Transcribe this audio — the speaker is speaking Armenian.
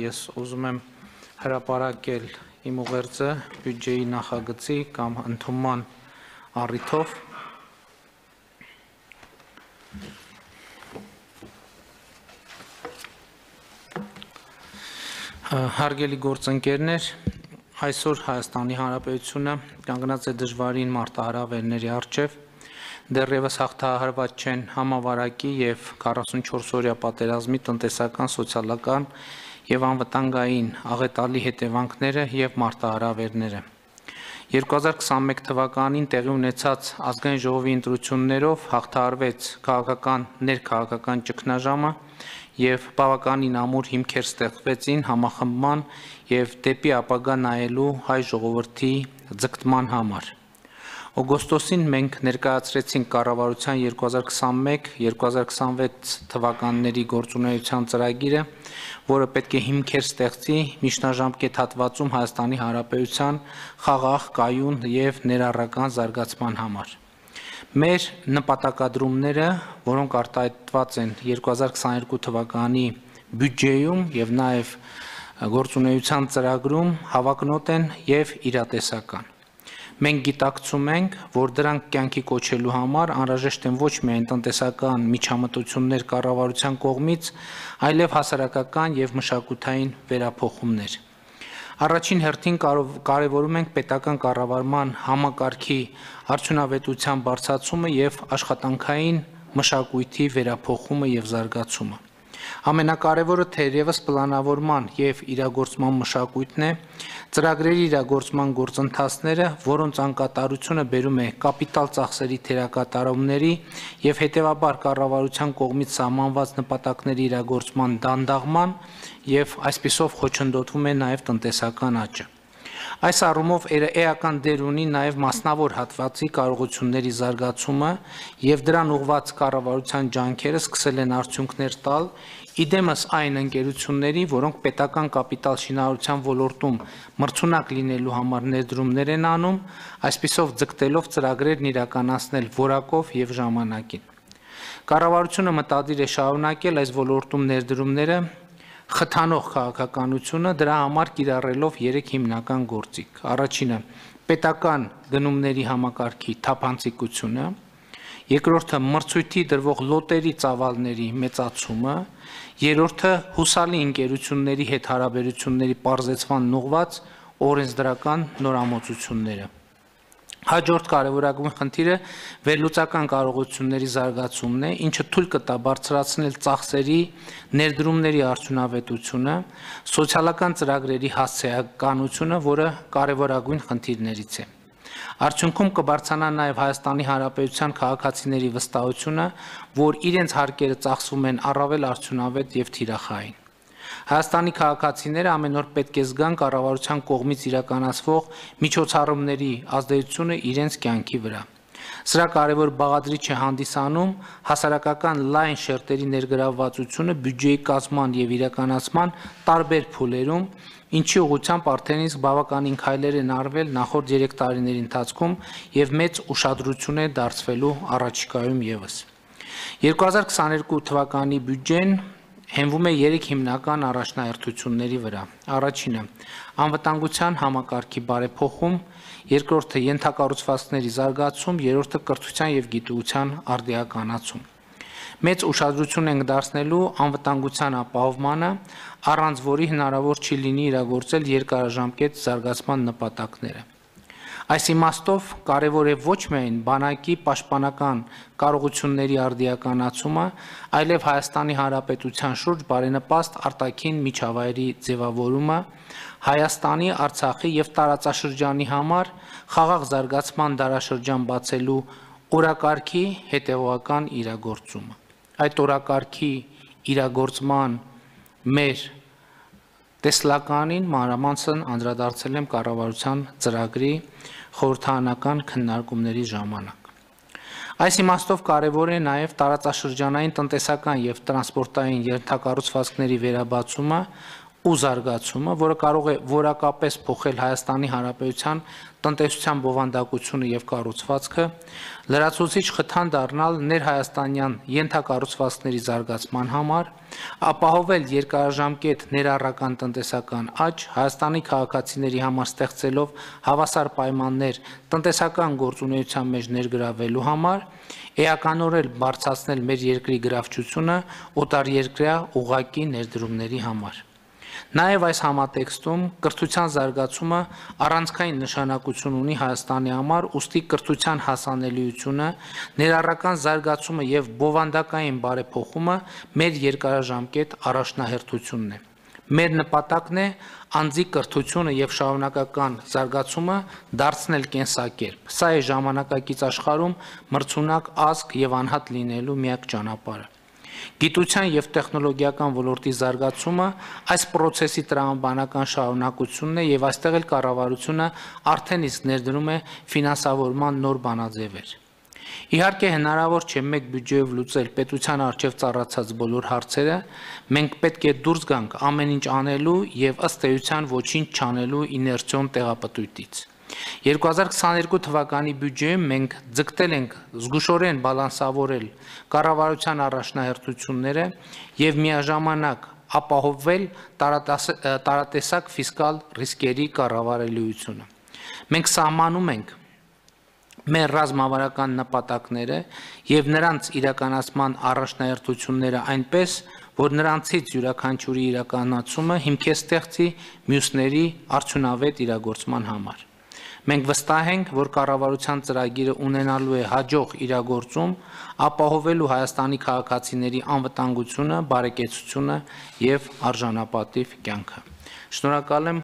Ես ուզում եմ հրապարակել իմ ուղերձը բյուջեի նախագծի կամ ընդունման առիթով։ Հարգելի գործընկերներ, այսօր Հայաստանի Հանրապետությունը կանգնած է դժվարին մարտահրավերների առջև դեռևս հաղթահարված չեն համավարակի եւ 44 օրյա պատերազմի տնտեսական, սոցիալական եւ անվտանգային աղետալի հետևանքները եւ մարտահրավերները։ 2021 թվականին տեղի ունեցած ազգային ժողովի ընտրություններով հաղթահարվեց քաղաքական ներքաղաքական ճգնաժամը եւ բավականին ամուր հիմքեր ստեղծվեցին համախմբման եւ դեպի ապագա նայելու հայ ժողովրդի ձգտման համար։ Օգոստոսին մենք ներկայացրեցինք կառավարության 2021-2026 թվականների գործունեության ծրագիրը, որը պետք է հիմքեր ստեղծի միջնաժամկետ հատվածում Հայաստանի Հանրապետության խաղաղ, կայուն եւ ներառական զարգացման համար։ Մեր նպատակադրումները, որոնք արտահայտված են 2022 թվականի բյուջեում եւ նաեւ գործունեության ծրագրում, հավակնոտ են եւ իրատեսական։ Մենք գիտակցում ենք, որ դրանք կյանքի կոչելու համար անհրաժեշտ են ոչ միայն տնտեսական միջամտություններ կառավարության կողմից, այլև հասարակական եւ մշակութային վերափոխումներ։ Առաջին հերթին կարևորում ենք պետական կառավարման համակարգի արդյունավետության բարձրացումը եւ աշխատանքային մշակույթի վերափոխումը եւ զարգացումը։ Ամենակարևորը թերևս պլանավորման եւ իրագործման մշակույթն է, ծրագրերի իրագործման գործընթացները, որոնց անկատարությունը բերում է կապիտալ ծախսերի թերակատարումների եւ հետեւաբար կառավարության կողմից սահմանված նպատակների իրագործման դանդաղման եւ այսպիսով խոչընդոտվում է նաեւ տնտեսական աճը։ Այս առումով էական դեր ունի նաև մասնավոր հատվածի կարողությունների զարգացումը եւ դրան ուղված կառավարության ջանքերը սկսել են արդյունքներ տալ իդեմս այն ընկերությունների, որոնք պետական կապիտալ շինարարության ոլորտում մրցունակ լինելու համար ներդրումներ են անում, այսպիսով ձգտելով ծրագրերն իրականացնել որակով եւ ժամանակին։ Կառավարությունը մտադիր է շարունակել այս ոլորտում ներդրումները խթանող քաղաքականությունը դրա համար կիրառելով 3 հիմնական գործիք։ Առաջինը պետական գնումների համակարգի թափանցիկությունը, երկրորդը մրցույթի դրվող լոտերի ծավալների մեծացումը, երրորդը հուսալի ընկերությունների հետ հարաբերությունների պարզեցման ուղված օրենսդրական նորամուծությունները։ Հաջորդ կարևորագույն խնդիրը վերլուծական կարողությունների զարգացումն է, ինչը թույլ կտա բարձրացնել ծախսերի ներդրումների արդյունավետությունը, սոցիալական ծրագրերի հասցեականությունը, որը կարևորագույն խնդիրներից է։ Արդյունքում կբարձրանա նաև Հայաստանի Հանրապետության քաղաքացիների վստահությունը, որ իրենց հարկերը ծախսվում են առավել արդյունավետ եւ թիրախային։ Հայաստանի քաղաքացիները ամեն օր պետք է զգան կառավարության կողմից իրականացվող միջոցառումների ազդեցությունը իրենց կյանքի վրա։ Սրա կարևոր բաղադրիչ է հանդիսանում հասարակական լայն շերտերի ներգրավվածությունը բյուջեի կազմման եւ իրականացման տարբեր փուլերում, ինչի ուղղությամբ արդեն իսկ բավականին քայլեր են արվել նախորդ 3 տարիների ընթացքում եւ մեծ ուշադրություն է դարձվելու առաջիկայում եւս։ 2022 թվականի բյուջեն հենվում է երեք հիմնական առաջնահերթությունների վրա։ Առաջինը՝ անվտանգության համակարգի բարեփոխում, երկրորդը՝ յենթակառուցվածքների զարգացում, երրորդը՝ կրթության եւ գիտության արդիականացում։ Մեծ ուշադրություն ենք դարձնելու անվտանգության ապահովմանը, առանց որի հնարավոր չի լինի իրագործել երկարաժամկետ զարգացման նպատակները։ Այս իմաստով կարևոր է ոչ միայն բանակի պաշտպանական կարողությունների արդիականացումը, այլև Հայաստանի Հանրապետության շուրջ բարենպաստ արտաքին միջավայրի ձևավորումը, Հայաստանի, Արցախի եւ տարածաշրջանի համար խաղաղ զարգացման դարաշրջան բացելու օրակարգի հետևողական իրագործումը։ Այդ օրակարգի իրագործման մեր տեսլականին մանրամասն անդրադարձել եմ կառավարության ծրագրի խորհրդարանական քննարկումների ժամանակ։ Այս իմաստով կարևոր է նաև տարածաշրջանային տնտեսական եւ տրանսպորտային ենթակառուցվածքների վերաբացումը, ու զարգացումը, որը կարող է որակապես փոխել Հայաստանի Հանրապետության տնտեսության բովանդակությունը եւ կառուցվածքը, լրացուցիչ խթան դառնալ ներհայաստանյան յենթակառուցվածքների զարգացման համար, ապահովել երկարաժամկետ ներառական տնտեսական աճ, Հայաստանի քաղաքացիների համար ստեղծելով հավասար պայմաններ տնտեսական գործունեության մեջ ներգրավելու համար, էականորեն բարձրացնել մեր երկրի գրավչությունը օտարերկրյա ուղակի ներդրումների համար։ Նաև այս համատեքստում կրթության զարգացումը առանցքային նշանակություն ունի Հայաստանի համար, ուստի կրթության հասանելիությունը, ներառական զարգացումը եւ բովանդակային բարեփոխումը մեր երկարաժամկետ առաջնահերթությունն է։ Մեր նպատակն է անձի կրթությունը եւ շարունակական զարգացումը դարձնել կենսակերպ։ Սա է ժամանակակից աշխարհում մրցունակ ազգ եւ անհատ լինելու միակ ճանապարհը։ Գիտության եւ տեխնոլոգիական ոլորտի զարգացումը այս process-ի տրամաբանական շարունակությունն է եւ այստեղ էլ կառավարությունը արդեն իսկ ներդրում է ֆինանսավորման նոր բանաձևեր։ Իհարկե հնարավոր չէ մեկ բյուջեով լուծել պետության արժև ծառացած բոլոր հարցերը, մենք պետք է դուրս գանք ամեն ինչ անելու եւ ըստ էության ոչինչ չանելու իներցիոն տեղապտույտից։ 2022 թվականի բյուջեում մենք ձգտել ենք զգուշորեն բալանսավորել կառավարության առաջնահերթությունները եւ միաժամանակ ապահովել տարատեսակ ֆիսկալ ռիսկերի կառավարելիությունը։ Մենք սահմանում ենք մեր ռազմավարական նպատակները եւ նրանց իրականացման առաջնահերթությունները այնպես, որ նրանցից յուրաքանչյուրի իրականացումը հիմք է ստեղծի մյուսների արդյունավետ իրագործման համար։ Մենք վստահ ենք, որ կառավարության ծրագիրը ունենալու է հաջող իրագործում, ապահովելու Հայաստանի քաղաքացիների անվտանգությունը, բարեկեցությունը եւ արժանապատիվ կյանքը։ Շնորհակալ եմ